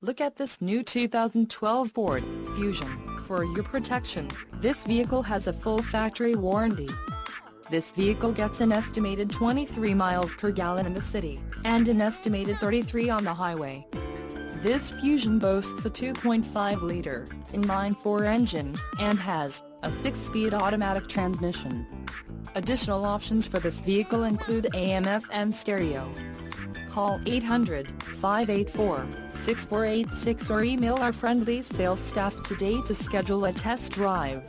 Look at this new 2012 Ford Fusion. For your protection, this vehicle has a full factory warranty. This vehicle gets an estimated 23 miles per gallon in the city, and an estimated 33 on the highway. This Fusion boasts a 2.5-liter, inline-four engine, and has a 6-speed automatic transmission. Additional options for this vehicle include AM-FM stereo. Call 800-584-6486 or email our friendly sales staff today to schedule a test drive.